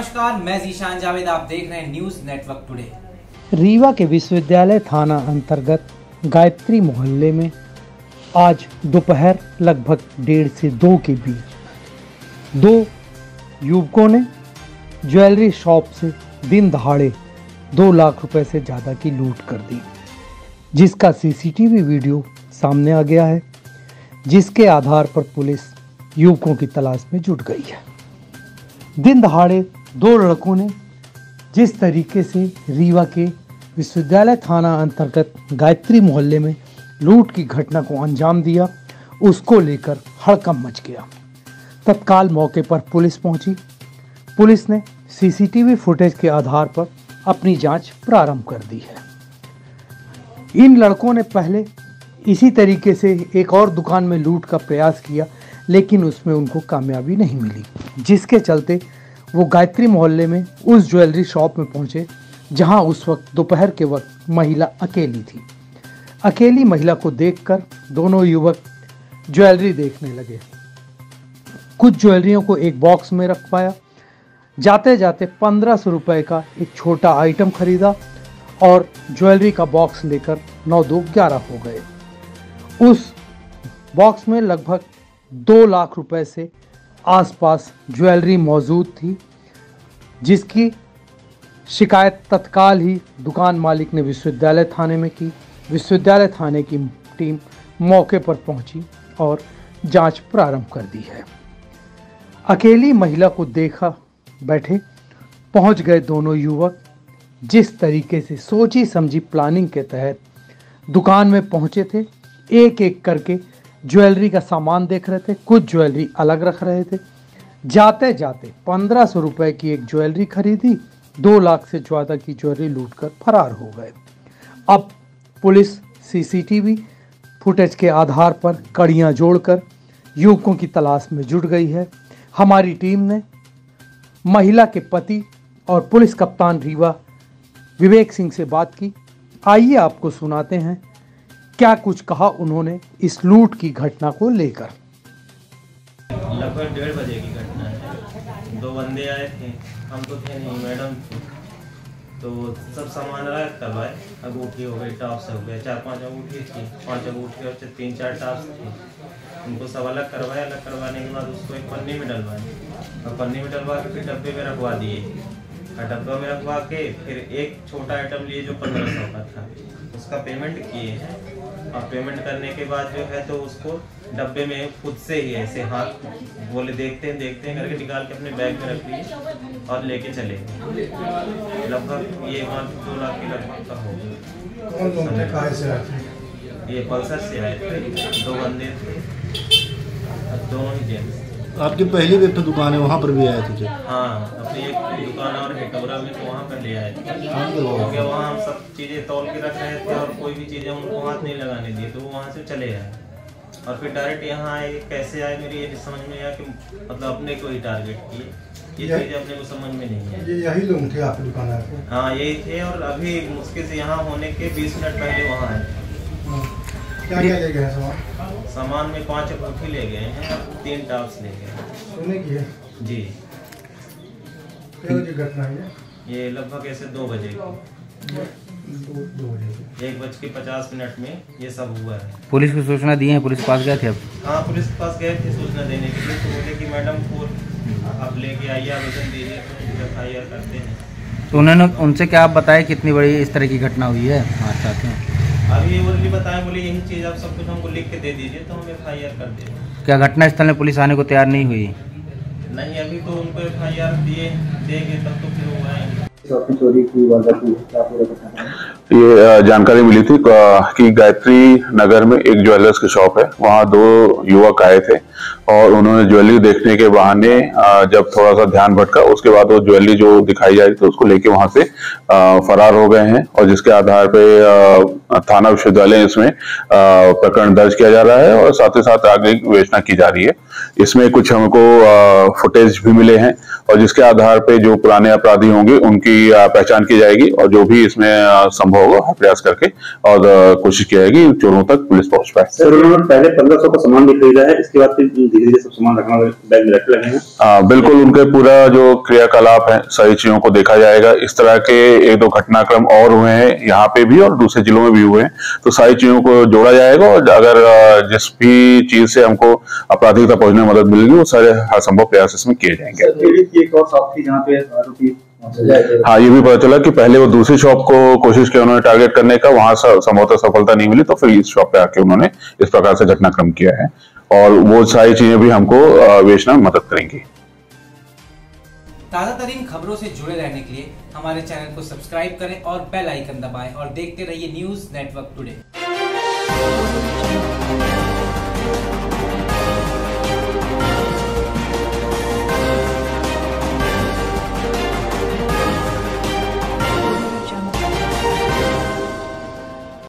नमस्कार, मैं जीशान जावेद, आप देख रहे हैं न्यूज़ नेटवर्क टुडे। रीवा के विश्वविद्यालय थाना अंतर्गत गायत्री मोहल्ले में आज दोपहर लगभग डेढ़ से दो के बीच दो युवकों ने ज्वेलरी शॉप से दिन दहाड़े दो लाख रुपए से ज़्यादा की लूट कर दी, जिसका सीसीटीवी वीडियो सामने आ गया है, जिसके आधार पर पुलिस युवकों की तलाश में जुट गई है। दिन दहाड़े दो लड़कों ने जिस तरीके से रीवा के विश्वविद्यालय थाना अंतर्गत गायत्री मोहल्ले में लूट की घटना को अंजाम दिया, उसको लेकर हड़कम मच गया। तत्काल मौके पर पुलिस पहुँची। पुलिस ने सीसीटीवी फुटेज के आधार पर अपनी जाँच प्रारंभ कर दी है। इन लड़कों ने पहले इसी तरीके से एक और दुकान में लूट का प्रयास किया, लेकिन उसमें उनको कामयाबी नहीं मिली, जिसके चलते वो गायत्री मोहल्ले में उस ज्वेलरी शॉप में पहुँचे, जहाँ उस वक्त दोपहर के वक्त महिला अकेली थी। अकेली महिला को देखकर दोनों युवक ज्वेलरी देखने लगे। कुछ ज्वेलरियों को एक बॉक्स में रख पाया। जाते जाते पंद्रह सौ रुपये का एक छोटा आइटम खरीदा और ज्वेलरी का बॉक्स लेकर नौ दो ग्यारह हो गए। उस बॉक्स में लगभग दो लाख रुपए से आसपास ज्वेलरी मौजूद थी, जिसकी शिकायत तत्काल ही दुकान मालिक ने विश्वविद्यालय थाने में की। विश्वविद्यालय थाने की टीम मौके पर पहुँची और जाँच प्रारंभ कर दी है। अकेली महिला को देखा बैठे पहुँच गए दोनों युवक। जिस तरीके से सोची समझी प्लानिंग के तहत दुकान में पहुँचे थे एक एक करके ज्वेलरी का सामान देख रहे थे, कुछ ज्वेलरी अलग रख रहे थे। जाते जाते पंद्रह सौ रुपये की एक ज्वेलरी खरीदी, दो लाख से ज़्यादा की ज्वेलरी लूट कर फरार हो गए। अब पुलिस सीसीटीवी फुटेज के आधार पर कड़ियाँ जोड़कर युवकों की तलाश में जुट गई है। हमारी टीम ने महिला के पति और पुलिस कप्तान रीवा विवेक सिंह से बात की। आइए आपको सुनाते हैं क्या कुछ कहा उन्होंने इस लूट की घटना को लेकर? लगभग डेढ़ बजे की घटना है। दो बंदे आए थे। हम तो थे नहीं, मैडम तो सब सामान अंगूठी हो गई टॉप्स हो गए, चार पाँच अंगूठी थी। पाँच अंगूठी और तीन चार टॉप्स थे। उनको सब अलग करवाए अलग करवाने के बाद उसको एक पन्नी में डलवाए और पन्नी में डलवा के फिर डब्बे में रखवा दिए। और डब्बा में रखवा के फिर एक छोटा आइटम लिए जो पंद्रह सौ का था। उसका पेमेंट किए हैं। और पेमेंट करने के बाद जो है तो उसको डब्बे में खुद से ही ऐसे हाथ बोले देखते हैं देखते हैं करके निकाल के अपने बैग में रख लिए और लेके चले लगभग ये मान दो लाख के लगभग का हो थे थे ये पल्सर से आए थे दो बंदे थे दोनों ही जेंट्स आपकी पहली भी एक तो दुकान है वहाँ पर भी आए थे जो हाँ अपनी एक दुकान और हेटौरा में तो वहाँ पर ले आए थे। हाँ, तो क्योंकि वहाँ हम सब चीज़ें तौल के रख रहे थे और कोई भी चीज़ें उनको हाथ नहीं लगाने दिए तो वो वहाँ से चले आए। और फिर डायरेक्ट यहाँ आए कैसे आए मेरी ये समझ में आया कि मतलब अपने को ही टारगेट किए। ये चीज़ अपने को समझ में नहीं है ये यही लोग थे आपकी दुकान हाँ यही थे और अभी मुश्किल से यहाँ होने के बीस मिनट पहले वहाँ आए। थे क्या क्या ले गए हैं सामान सामान में पाँच अंगूठी ले गए हैं तीन टॉप्स ले गए सोने की है? जी। क्या बजे घटना है? ये लगभग ऐसे दो बजे। की दो दो बजे की एक बज के पचास मिनट में ये सब हुआ है। पुलिस को सूचना दी है? पुलिस पास गए थे अब? हाँ पुलिस के पास गए थे सूचना देने के लिए। तो बोले कि मैडम को आप लेके आइए आवेदन दीजिए तो एफ़ आई आर करते हैं। तो उन्होंने उनसे क्या आप बताए कितनी बड़ी इस तरह की घटना हुई है? हमारे चाहते हैं। अभी ये भी बताया बोले यही चीज़ आप सब कुछ हमको लिख के दे दीजिए तो हम एफ़ आई आर कर देंगे। क्या घटना स्थल में पुलिस आने को तैयार नहीं हुई? नहीं अभी तो उनको एफ़ आई आर दिए देंगे तब तो फिर वो आएँगे। ये जानकारी मिली थी कि गायत्री नगर में एक ज्वेलर्स की शॉप है वहाँ दो युवक आए थे। और उन्होंने ज्वेलरी देखने के बहाने जब थोड़ा सा ध्यान भटका, उसके बाद वो ज्वेलरी जो दिखाई जा रही थी, उसको लेके वहाँ से फरार हो गए हैं। और जिसके आधार पे थाना विश्वविद्यालय इसमें प्रकरण दर्ज किया जा रहा है और साथ ही साथ आगे विवेचना की जा रही है। इसमें कुछ हमको फुटेज भी मिले हैं और जिसके आधार पे जो पुराने अपराधी होंगे, उनकी पहचान की जाएगी और जो भी इसमें संभव होगा प्रयास करके और कोशिश की जाएगी चोरों तक पुलिस पहुँच पाए। सर, उन्होंने पहले पंद्रह सौ का सामान भी खरीदा है, इसके बाद धीरे धीरे सब सामान रखना बैग में रखे लगे हैं आ, बिल्कुल उनके पूरा जो क्रियाकलाप है सारी चीज़ों को देखा जाएगा। इस तरह के एक दो घटनाक्रम और हुए हैं यहाँ पे भी और दूसरे जिलों में भी हुए हैं। तो सारी चीज़ों को जोड़ा जाएगा और अगर जिस भी चीज़ से हमको आपराधिकता पहुँचने में मदद मिलेगी वो सारे हर संभव प्रयास इसमें किए जाएँगे। एक और साथी जहाँ पे आरोपी हाँ ये भी पता चला कि पहले वो दूसरी शॉप को कोशिश की उन्होंने टारगेट करने का, वहाँ संभवतः सफलता नहीं मिली तो फिर इस शॉप पे आके उन्होंने इस प्रकार से घटनाक्रम किया है। और वो सारी चीज़ें भी हमको बेचना मदद करेंगी। ताज़ा तरीन खबरों से जुड़े रहने के लिए हमारे चैनल को सब्सक्राइब करें और बेल आइकन दबाएँ और देखते रहिए न्यूज़ नेटवर्क टुडे।